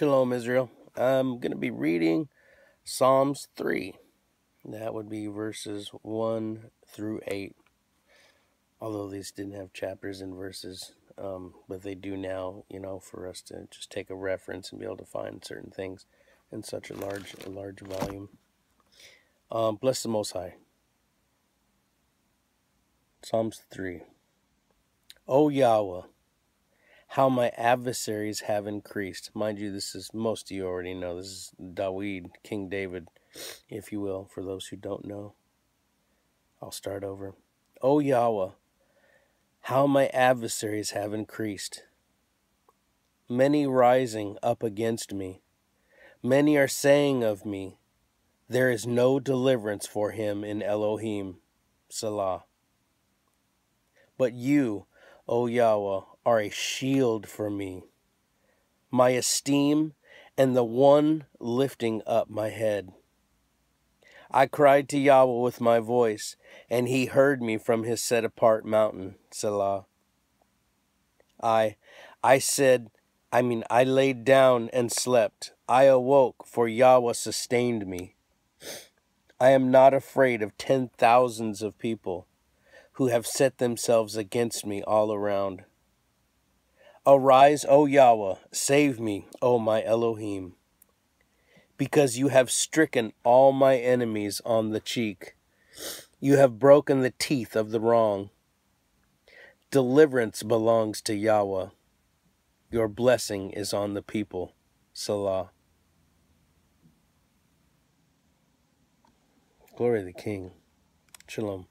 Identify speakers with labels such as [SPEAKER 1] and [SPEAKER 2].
[SPEAKER 1] Shalom, Israel. I'm going to be reading Psalms 3. That would be verses 1 through 8. Although these didn't have chapters and verses, um, but they do now, you know, for us to just take a reference and be able to find certain things in such a large, a large volume. Um, bless the Most High. Psalms 3. O Yahweh, how my adversaries have increased. Mind you, this is most of you already know. This is Dawid, King David, if you will, for those who don't know. I'll start over. O Yahweh, how my adversaries have increased. Many rising up against me. Many are saying of me, There is no deliverance for him in Elohim. Selah. But you, O Yahweh, are a shield for me, my esteem, and the one lifting up my head. I cried to Yahweh with my voice, and he heard me from his set apart mountain, Selah. I, I said, I mean, I laid down and slept. I awoke, for Yahweh sustained me. I am not afraid of ten thousands of people who have set themselves against me all around. Arise, O Yahweh, save me, O my Elohim, because you have stricken all my enemies on the cheek. You have broken the teeth of the wrong. Deliverance belongs to Yahweh. Your blessing is on the people. Selah. Glory to the King. Shalom.